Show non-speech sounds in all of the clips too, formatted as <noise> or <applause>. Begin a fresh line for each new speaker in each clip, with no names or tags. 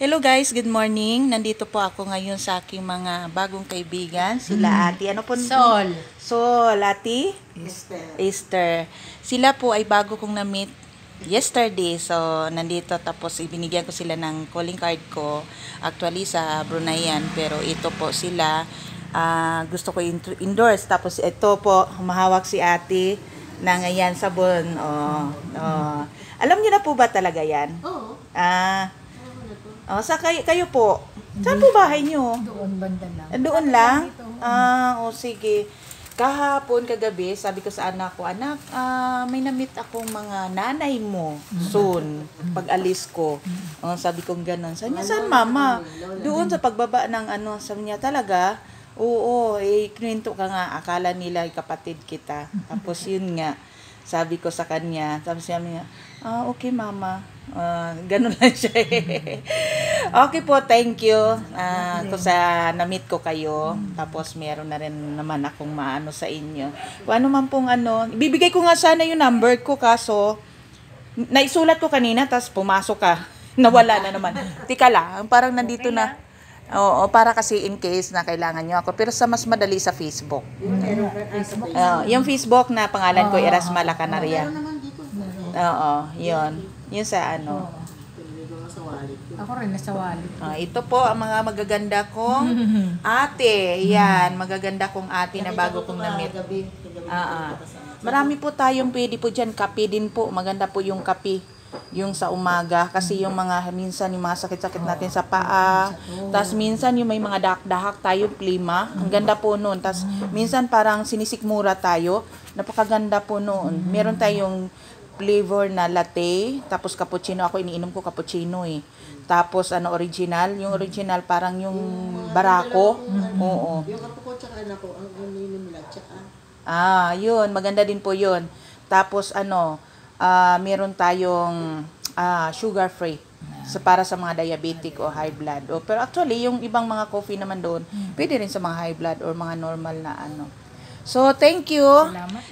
Hello guys, good morning. Nandito po ako ngayon sa aking mga bagong kaibigan, sila Ate. Ano po?
Sol.
Sol, Ate?
Esther.
Esther. Sila po ay bago kong na-meet yesterday. So, nandito tapos ibinigyan ko sila ng calling card ko. Actually, sa Brunei yan. Pero ito po sila. ah, gusto ko endorse. Tapos ito po, humahawak si ate na ngayon sabon. Oh, oh. Alam niyo na po ba talaga yan?
Oo.
Ah, oh, sa kayo, kayo po. Saan po bahay niyo?
Doon banda lang.
Ah, Doon lang? Ah, o sige. Kahapon, kagabi, sabi ko sa anak ko, anak, ah, may namit akong mga nanay mo soon, pag alis ko. Oh, sabi ko gano'n. Sabi niya, saan mama? Doon sa pagbaba ng ano, sabi niya, talaga? Oo, eh, kwento ka nga, akala nila kapatid kita. Tapos yun nga, sabi ko sa kanya, sabi niya, ah, okay mama. Ah, ganun <laughs> lang siya eh. Okay po, thank you. Ah, kung sa na-meet ko kayo. Tapos meron na rin naman akong maano sa inyo. Kung ano man pong ano, ibibigay ko nga sana yung number ko kaso naisulat ko kanina tapos pumasok ka. <laughs> Nawala na naman. Tika lang, parang nandito na. Oo, para kasi in case na kailangan nyo ako. Pero sa mas madali sa Facebook.
Facebook.
Oo, yung Facebook na pangalan ko, Erasmala Canaria.
naman dito.
Oo, yun. Yun sa ano.
Ako rin nasa wallet.
Ah, ito po ang mga magaganda kong <laughs> ate. Yan, magaganda kong ate na bago kong na-meet. Ah, ah. Marami po tayong pwede po dyan. Kape din po. Maganda po yung kape. Yung sa umaga. Kasi yung mga, minsan yung mga sakit-sakit natin sa paa. Tapos minsan yung may mga dahak-dahak tayo, plima. Ang ganda po noon. Tapos minsan parang sinisikmura tayo. Napakaganda po noon. Meron tayong flavor na latte, tapos cappuccino. Ako iniinom ko cappuccino eh. Tapos ano original, yung original parang yung barako. Oo.
Yung apo ko tsaka anak ko, ang uminom nila, tsaka
Ah, yun, maganda din po yun. Tapos ano, ah, meron tayong ah, sugar free. So, para sa mga diabetic o high blood. O, pero actually, yung ibang mga coffee naman doon, pwede rin sa mga high blood or mga normal na ano. So, thank you.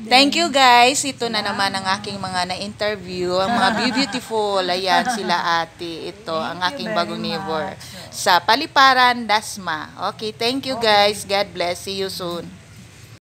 Thank you guys. Ito na naman ang aking mga na-interview. Ang mga beautiful. <laughs> Ayan sila ate. Ito ang aking bagong neighbor. Sa Paliparan, Dasma. Okay, thank you guys. God bless. See you soon.